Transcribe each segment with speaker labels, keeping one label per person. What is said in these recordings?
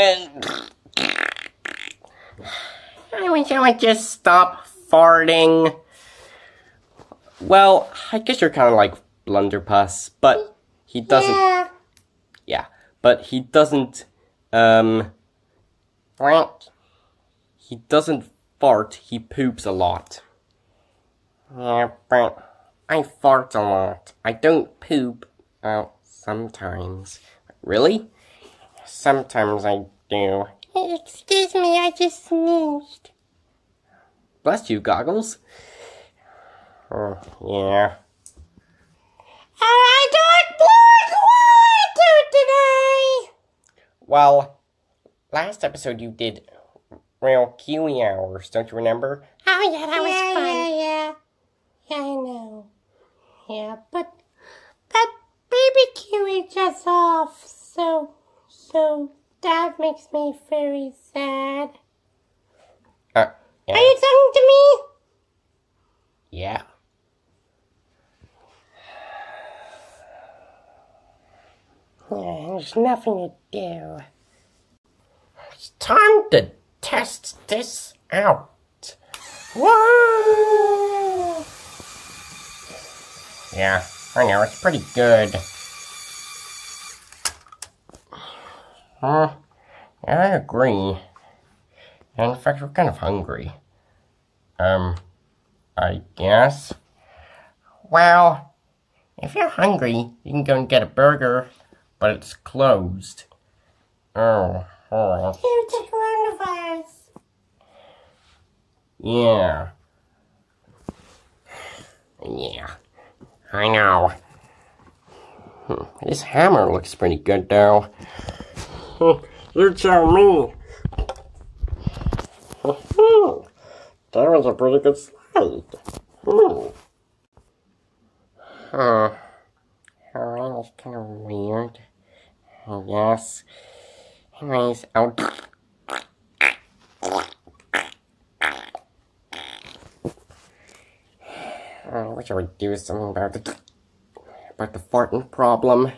Speaker 1: I wish I would just stop farting. Well, I guess you're kind of like Blunderpuss, but he doesn't.
Speaker 2: Yeah.
Speaker 1: Yeah, but he doesn't. Um,
Speaker 2: What?
Speaker 1: he doesn't fart. He poops a lot.
Speaker 2: Yeah, but I fart a lot. I don't poop. Oh, sometimes.
Speaker 1: Really?
Speaker 2: Sometimes I do. Excuse me, I just sneezed.
Speaker 1: Bless you, goggles.
Speaker 2: Oh, yeah.
Speaker 3: I don't like water today.
Speaker 2: Well, last episode you did real Kiwi hours, don't you remember?
Speaker 3: Oh yeah, that was
Speaker 2: Yeah,
Speaker 3: fun.
Speaker 2: yeah,
Speaker 3: yeah. Yeah, I know. Yeah, but but baby Kiwi just off, so so that makes me very sad.
Speaker 2: Uh, yeah.
Speaker 3: Are you talking to me?
Speaker 2: Yeah.
Speaker 3: Yeah, there's nothing to do.
Speaker 2: It's time to test this out. Whoa! Yeah, I know, it's pretty good. Huh? Yeah, I agree. And in fact, we're kind of hungry. Um, I guess. Well, if you're hungry, you can go and get a burger, but it's closed. Oh, oh.
Speaker 3: Due to coronavirus.
Speaker 2: Yeah. Yeah. I know. Hmm, This hammer looks pretty good, though. You tell me. That was a pretty good slide. Hmm. Huh. Alright, that's kind of weird. I guess. Anyways, I'll. I wish I would do something about the about the farting problem.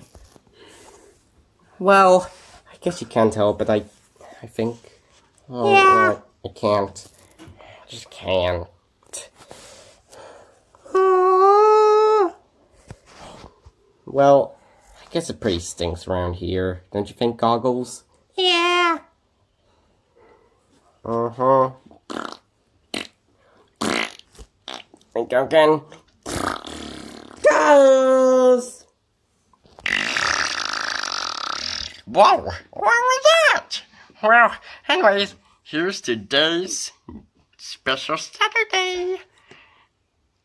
Speaker 2: Well, I guess you can't tell, but I, I think. Oh,
Speaker 3: Yeah.
Speaker 2: I can't. I just can't. Well, I guess it pretty stinks around here, don't you think, Goggles?
Speaker 3: yeah.
Speaker 2: Uh huh. Think again. Goes. Whoa! What was that? Well, anyways, here's today's special Saturday.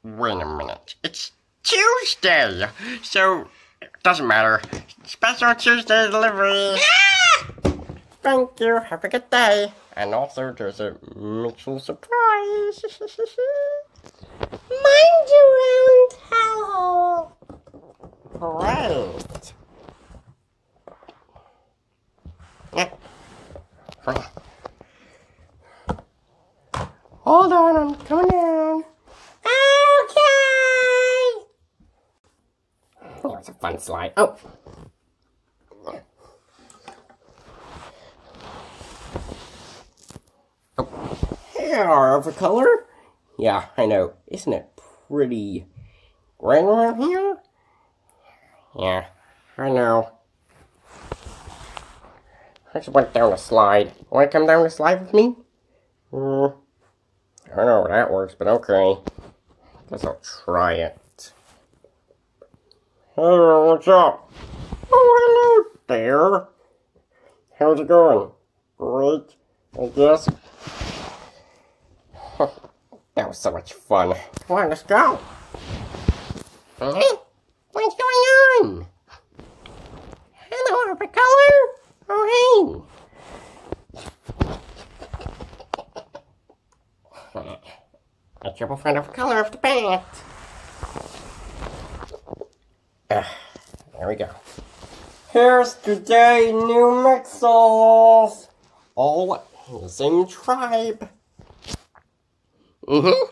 Speaker 2: Wait a minute. It's Tuesday! So, it doesn't matter. Special Tuesday delivery! Yeah! Thank you. Have a good day. And also, there's a Mitchell surprise.
Speaker 3: Mind your own towel.
Speaker 2: Great. Yeah. Hold on, I'm coming down.
Speaker 3: Okay.
Speaker 2: It slide. Oh. Oh. Here, of a color? Yeah, I know. Isn't it pretty right around here? Yeah, I know. I just went down a slide. Want to come down the slide with me? Hmm. I don't know how that works, but okay. Guess I'll try it. Hey, what's up? Oh, hello there. How's it going? Great, I guess. that was so much fun. Come on, let's go. Huh? What's going on? Hello, Harper Color. Oh, hey. A triple friend of color of the bat. Ah, there we go. Here's today new Mixels. All the same tribe. Mm-hmm.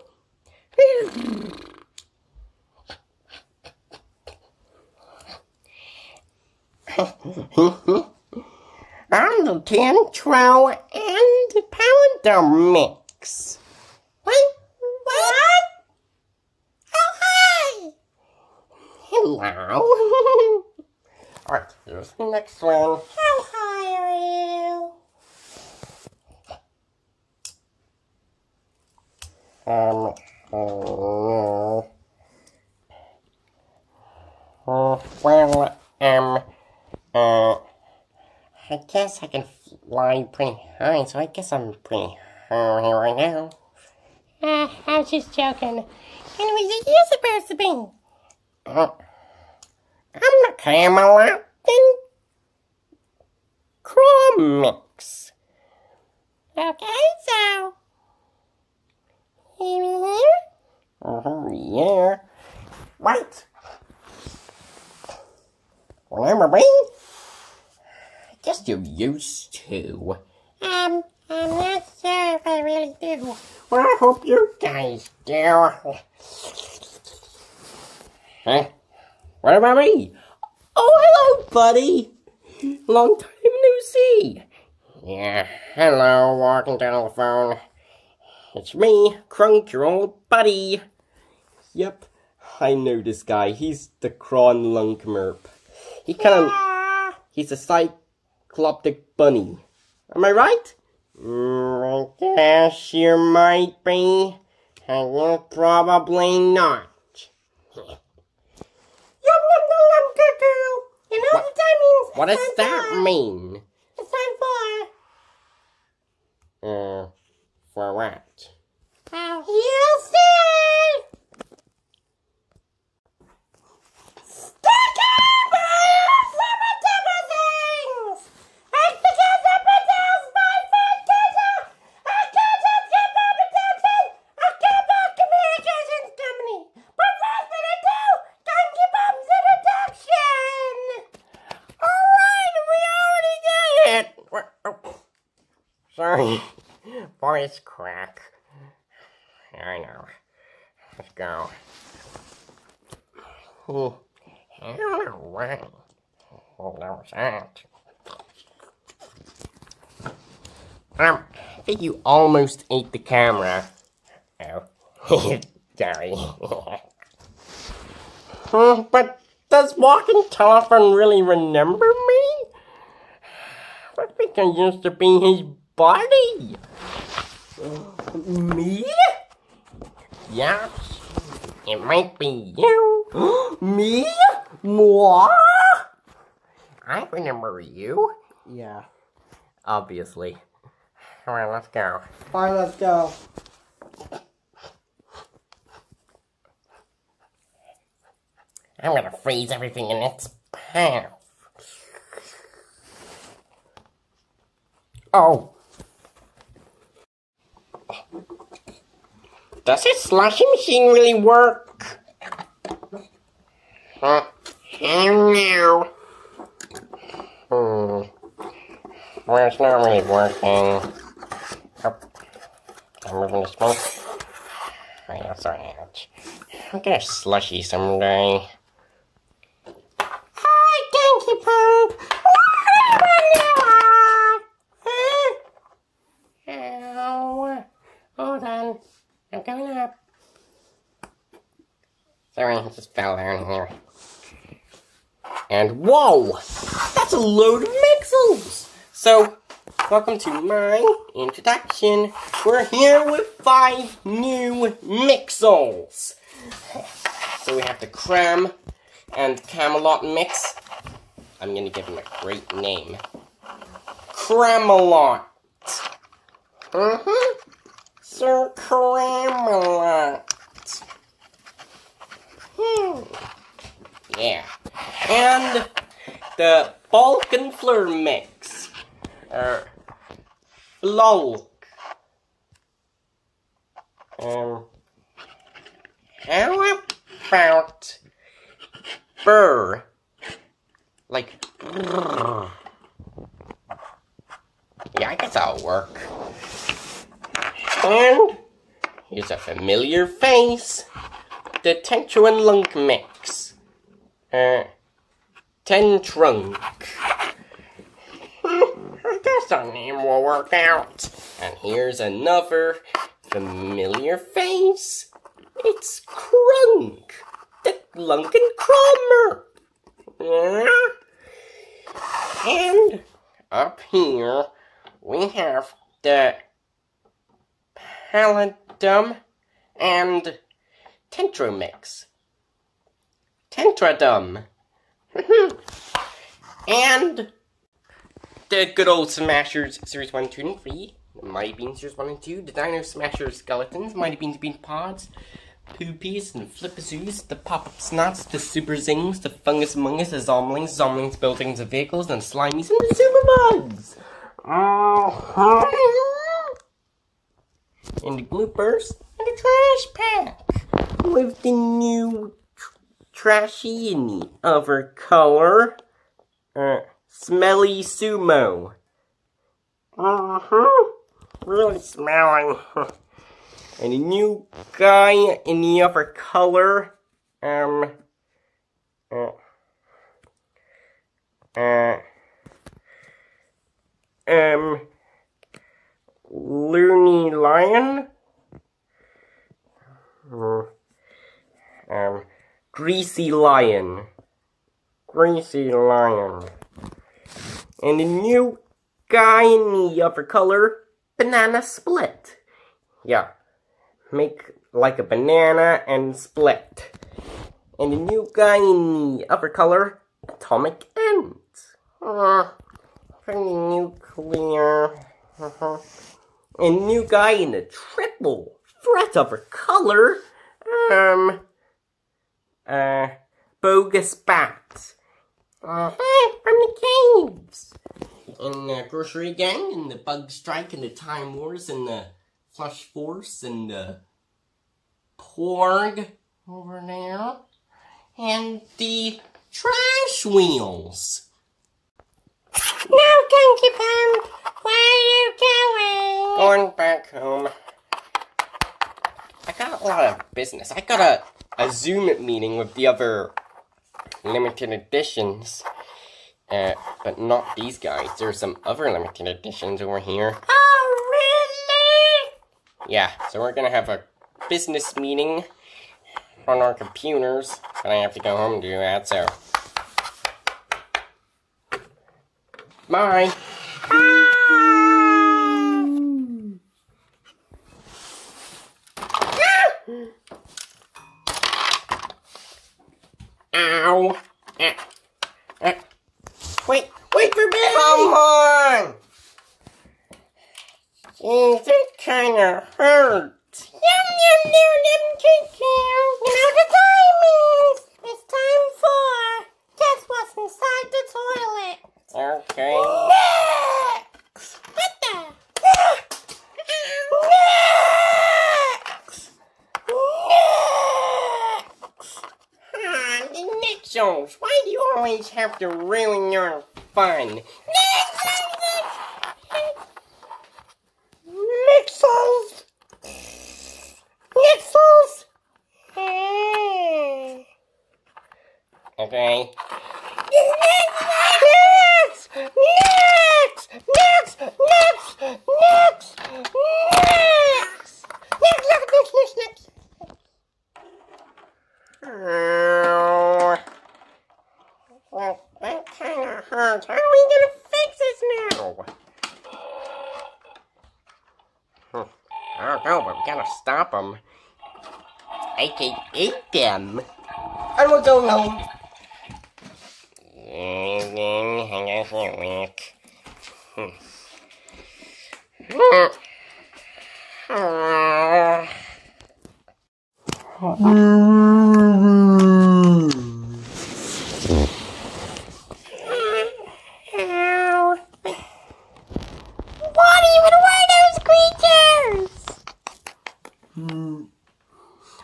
Speaker 2: I'm the Trow, and Pounder mix. What? What? Oh, hi! Hello. Alright, here's the next one.
Speaker 3: How high are you?
Speaker 2: Um, uh, uh, well, um, uh, I guess I can fly pretty high, so I guess I'm pretty high right now.
Speaker 3: Uh, I was just joking. Anyways, it is supposed to be.
Speaker 2: Camillot and Chrome Mix.
Speaker 3: Okay, so. Here, here.
Speaker 2: Uh-huh, yeah. Right. Remember me? I guess you're used to.
Speaker 3: Um, I'm not sure if I really do.
Speaker 2: Well, I hope you guys do. Huh? What about me? Oh, hello, buddy. Long time no see. Yeah, hello, walking down the phone. It's me, Crunk, your old buddy.
Speaker 4: Yep, I know this guy. He's the Kron Lunkmerp. He kind of.
Speaker 3: Ah,
Speaker 4: He's a cycloptic bunny. Am I right?
Speaker 2: Mm, I guess you might be, and you're probably not.
Speaker 3: What that means?
Speaker 2: What does that
Speaker 3: time
Speaker 2: mean?
Speaker 3: It's time for.
Speaker 2: Uh, for what?
Speaker 3: Well, you'll see. Sticky things. It's because it produces my food catcher. I can't just get my attention. I can't buy communications company. But first thing I do, Gunky Bum's introduction.
Speaker 2: Alright, we already did it! What- oh, Sorry, voice crack. I know. Let's go. Hmm. I don't know why. What was that? Um, I think you almost ate the camera. Oh, sorry. Hmm, but does walking telephone really remember me? I think I used to be his buddy. Me? Yes, it might be you.
Speaker 4: Me? Moi?
Speaker 2: I remember you.
Speaker 4: Yeah, obviously.
Speaker 2: Alright, let's go.
Speaker 4: Fine, let's go.
Speaker 2: I'm gonna freeze everything in its path. Oh. Does this slushy machine really work? Huh? Oh no. Hmm. Well, it's not really working. I'm the smoke. Right, that's alright. I'm get a slushy someday.
Speaker 3: Hi, Gunky Pump.
Speaker 2: Hold on. I'm coming up. Sorry, I just fell down here. And whoa! That's a load of mixels! So, welcome to my introduction. We're here with five new mixels. So we have the Cram and Camillot mix. I'm gonna give him a great name. Cramelot. Mm-hmm. Sir Cramelot. Hmm. Yeah. And the Balkan Fleur mix. Uh, Flolk. Um, how about Burr? Like, brrr. yeah, I guess that'll work. And here's a familiar face. The Tentro and Lunk mix. Uh, Ten Trunk.
Speaker 4: Our name will work out.
Speaker 2: And here's another familiar face. It's Crunk, the Lunken Cromer.
Speaker 4: And up here, we have the Paladum and
Speaker 2: Tentromix.
Speaker 4: Tentradum. and
Speaker 2: The good old Smashers Series 1, 2, and 3. The Mighty Beans Series 1 and 2. The Dino Smashers Skeletons. Mighty Beans Bean Pods. Poopies and Flippazoos. The Pop-Up Snots. The Super Zings. The Fungus Mungus. The Zomlings. Zomlings Buildings of Vehicles. And Slimies and the Super Bugs. And the bloopers. And the trash pack. With the new tr- trashy and the other color. Uh, smelly sumo.
Speaker 4: uh-huh, really smelling.
Speaker 2: And a new guy in the other color. Um. Uh. Uh. Um. Looney Lion. Uh, Um. Greasy Lion. Greasy Lion. And a new guy in the other color. Banana Split. Yeah. Make like a banana and split. And a new guy in the other color. Atomic Ends. Uh, nuclear. Uh-huh. And new guy in the triple threat of color. Um. Uh. Bogus Bats. Uh, from the caves. And the Grocery Gang, and the Bug Strike, and the Time Wars, and the Flush Force, and the Porg over there. And the Trash Wheels.
Speaker 3: Now, Donkey Bum, where are you going?
Speaker 2: Going back home. I got a lot of business. I got a, a Zoom meeting with the other limited editions. Uh, but not these guys. There's some other limited editions over here.
Speaker 3: Oh, really?
Speaker 2: Yeah, so we're gonna have a business meeting on our computers. And I have to go home and do that, so. Bye. Ow. Eh. Eh. Wait, wait for me!
Speaker 4: Come on! Jeez, it kinda hurts.
Speaker 3: Yum, yum, yum, yum, cake, yum. You know the time is. It's time for guess what's inside the toilet.
Speaker 2: Okay.
Speaker 3: Next! What the? Next! Next!
Speaker 4: Ah, the Why do you always have to ruin your fun?
Speaker 2: Stop them. I can eat them.
Speaker 4: I will go home.
Speaker 2: Hang on for a week.
Speaker 3: Ow. What even were those creatures?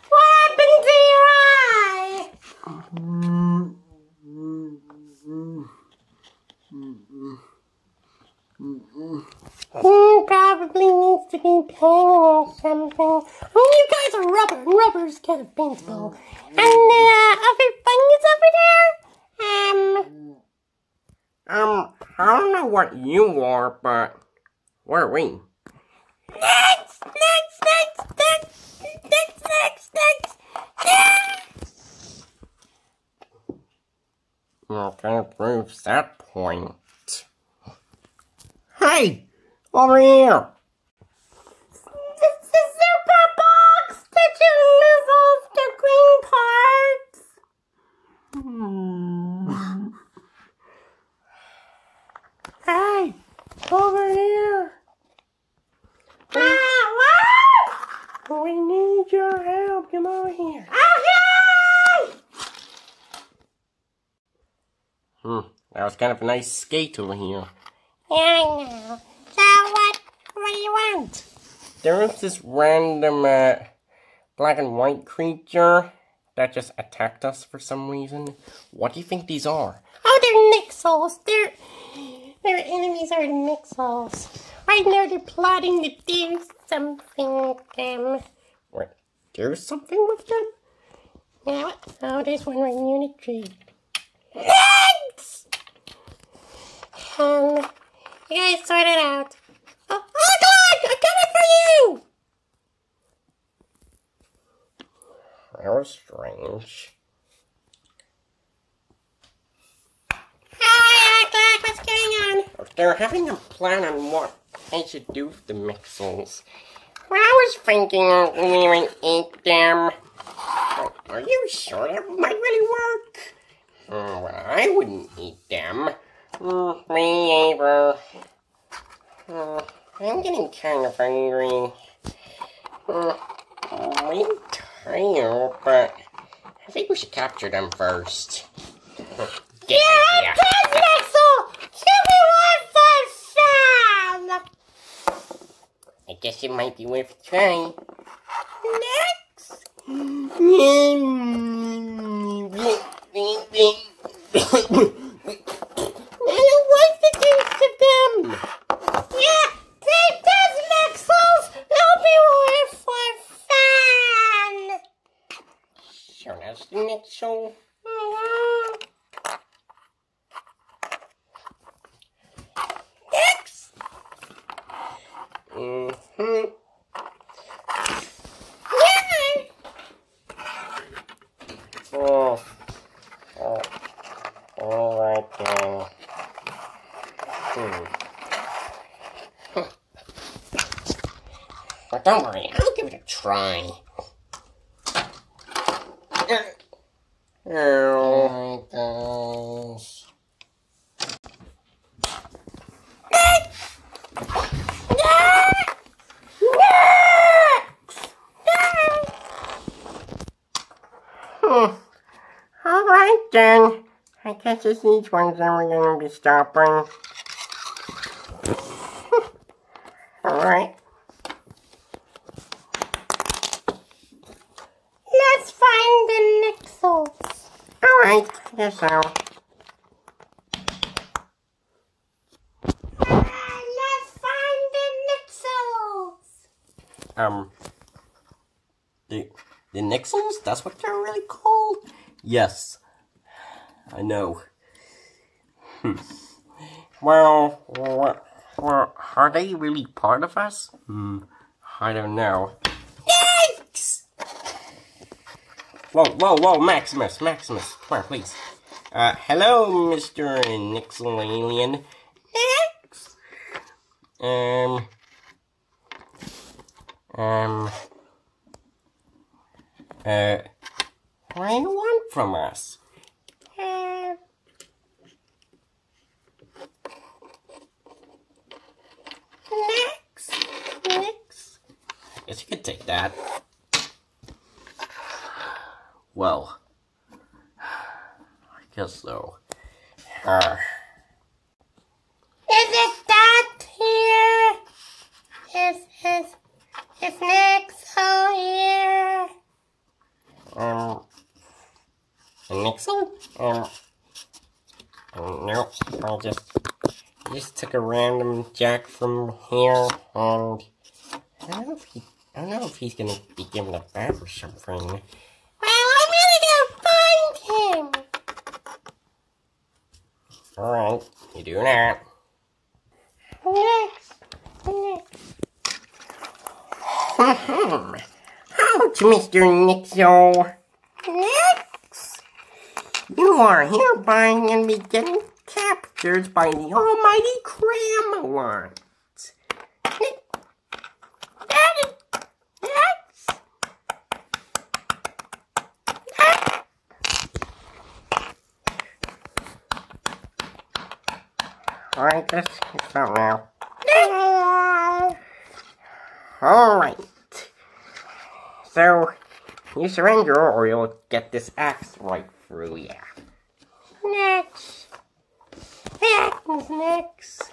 Speaker 3: What happened to your eye? Hmm, probably needs to be painted or something. Oh, you guys are rubber, rubber's kind of paintable. And the uh, other fungus over there? Um,
Speaker 4: Um,
Speaker 2: I don't know what you are, but where are we?
Speaker 3: Next, next, next, next, next, next, next, next.
Speaker 2: Of proves that point? Hey! Over here!
Speaker 3: This is super box. Did you remove the green parts?
Speaker 2: Hey! Over here!
Speaker 3: Ah, what?
Speaker 2: We need your help. Come over here.
Speaker 3: Okay.
Speaker 2: Hmm. That was kind of a nice skate over here.
Speaker 3: Yeah, I know. So what? What do you want?
Speaker 2: There was this random uh, black and white creature that just attacked us for some reason. What do you think these are?
Speaker 3: Oh, they're Nixels. Their their enemies are the Nixels. Right now they're plotting to do something with them.
Speaker 2: Wait, there's something with them?
Speaker 3: Yeah? Oh, there's one right near the tree. Thanks! Um, you guys sort it out. Oh, oh God! I'm coming for you!
Speaker 2: That was strange.
Speaker 3: Hi, Clark, what's going on?
Speaker 2: They're having a plan on what I should do the mixels. Well, I was thinking we would eat them. Are you sure that might really work? Oh, well, I wouldn't eat them. Mm, me either. Mm, I'm getting kind of hungry. Mm, I'm tired, but I think we should capture them first.
Speaker 3: Yeah, yeah. Nixel! Give me one for fun!
Speaker 2: I guess it might be worth a try.
Speaker 3: Next! To do to them? Yeah, take those Nixels! They'll be worth for fun!
Speaker 2: So that's the next show.
Speaker 3: Mhm. Next!
Speaker 2: Mm-hmm.
Speaker 3: Yeah!
Speaker 2: Oh. oh. All right then. Hmm. But don't worry, I'll give it a try. Hmm. Alright then. I guess it's these ones that we're gonna be stopping. Alright.
Speaker 3: Let's find the Nixels. The Nixels.
Speaker 2: Um. The, the Nixels? That's what they're really called? Yes. I know. Hmm. Well, well, are they really part of us? Hmm. I don't know.
Speaker 3: Thanks!
Speaker 2: Whoa, whoa, whoa, Maximus, Maximus, come on, please. Uh, hello, Mr. Nixel Alien.
Speaker 3: Next!
Speaker 2: Um. Um. Uh. What do you want from us?
Speaker 3: Uh, Nix!
Speaker 2: Nix! I guess you could take that. Well. I guess so. Uh,
Speaker 3: Is it that here? Is is is Nixel here?
Speaker 2: um. A Nixel? Um. um, Nope. I just. Just took a random jack from here and. I don't know if he. I don't know if he's gonna be giving a back or something.
Speaker 3: Well, I'm gonna go find him.
Speaker 2: Alright, you do that.
Speaker 3: Next. Next.
Speaker 2: Ouch, Mr. Nixo.
Speaker 3: Next.
Speaker 2: You are hereby to be getting captured by the almighty Cramelot.
Speaker 3: Daddy. Next.
Speaker 2: Alright, let's start now. Alright. So, you surrender or you'll get this axe right through you.
Speaker 3: Next. Next. Next.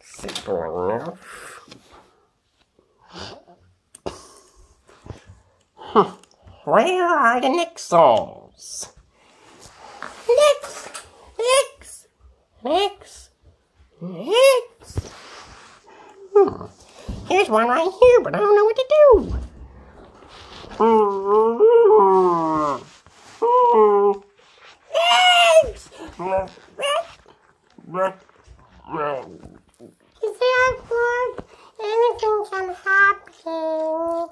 Speaker 2: Simple enough. Hmm. Where are the Nixels?
Speaker 3: Next. Next. Next. Next.
Speaker 2: Hmm. Here's one right here, but I don't know what to do.
Speaker 3: Next. You see, I'm bored. Anything can happen.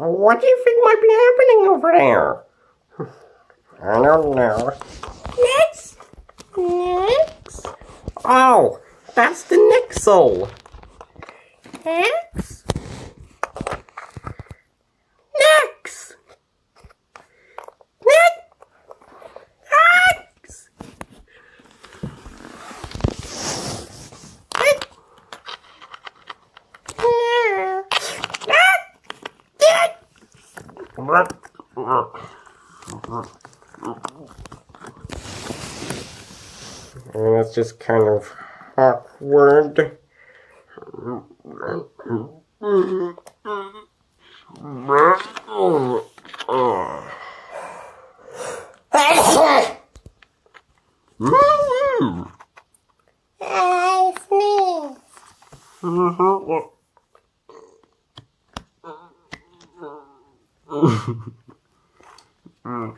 Speaker 2: What do you think might be happening over there? I don't know.
Speaker 3: Next. Next.
Speaker 2: Oh, that's the Nixel.
Speaker 3: Next.
Speaker 2: Nix!
Speaker 3: Next. Next.
Speaker 2: And that's just kind of awkward.
Speaker 3: I sneeze.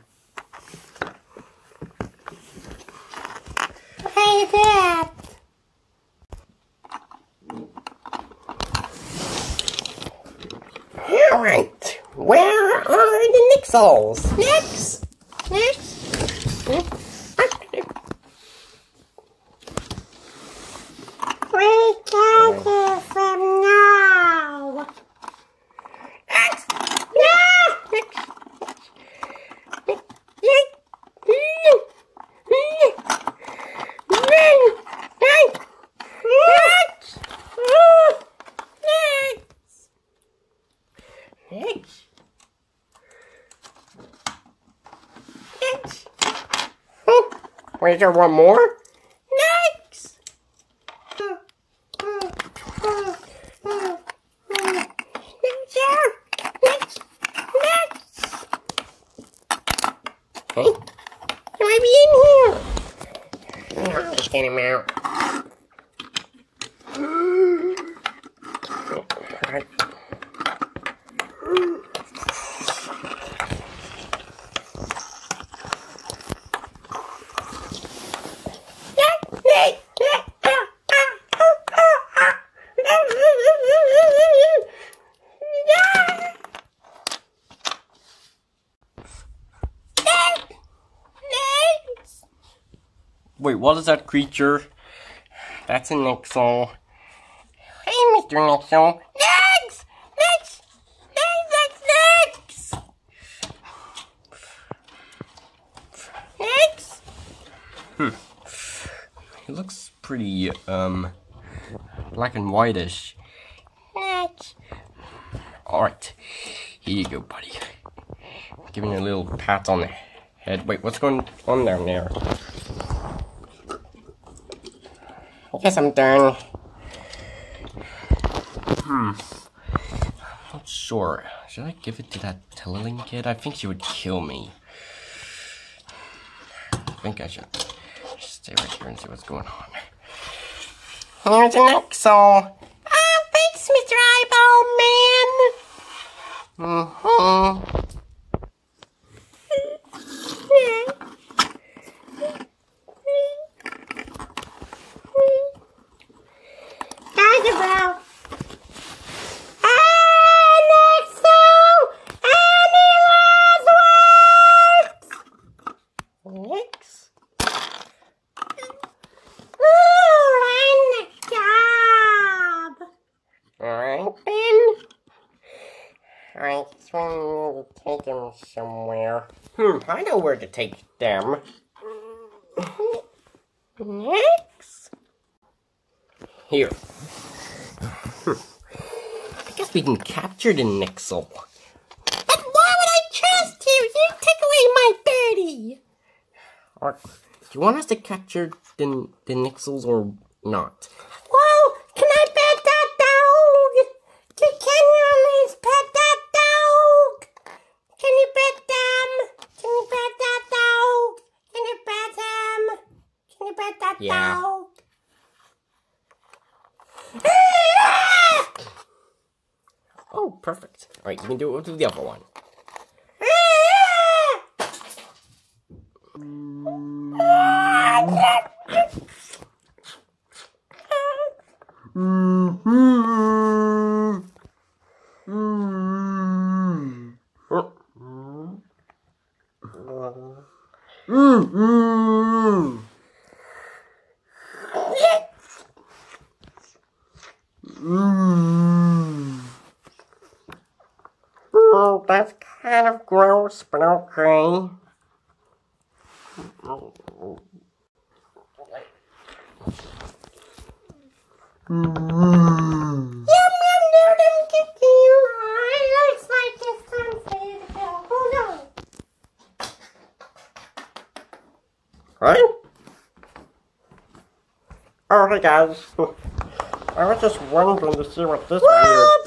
Speaker 3: Hey, Dad.
Speaker 2: Alright, where are the Nixels?
Speaker 3: Next. Next. We got it from now. Next. No. Next.
Speaker 2: Next.
Speaker 3: Next.
Speaker 2: Wait, there one more?
Speaker 3: Next. Next. Next. Next.
Speaker 2: Hey,
Speaker 3: He might be in here.
Speaker 2: I'll just get him out. Alright. Wait, what is that creature? That's a Nixel. Hey, Mr. Nixel.
Speaker 3: Next! Next! Next! Next! Next!
Speaker 2: He looks pretty, um, black and whitish.
Speaker 3: Next!
Speaker 2: Alright, here you go, buddy. Giving you a little pat on the head. Wait, what's going on down there? I guess I'm done. Hmm. Not sure. Should I give it to that Telling kid? I think she would kill me. I think I should stay right here and see what's going on.
Speaker 4: Here's an Nexel.
Speaker 3: Oh, thanks, Mr. Eyeball Man.
Speaker 4: Mm-hmm.
Speaker 3: Tiger
Speaker 2: Next.
Speaker 3: Ooh, and job.
Speaker 2: Alright then. Alright, this one will take them somewhere. Hmm, I know where to take them. Next. Here. I guess we can capture the Nixel.
Speaker 3: But why would I trust you? You took away my birdie.
Speaker 2: Or, do you want us to capture the, the Nixels or not?
Speaker 3: Whoa, can I pet that dog? Can, can you at least pet that dog? Can you pet them? Can you pet that dog? Can you pet him? Can you pet that
Speaker 2: Yeah. Oh, perfect. Alright, you can do it with the other one. Oh, that's kind of gross, but okay.
Speaker 3: Yum yum noodum cookie. It looks like it's time for you to go. Hold on.
Speaker 2: Right? Oh, hey guys. I was just wondering to see what this
Speaker 3: Well,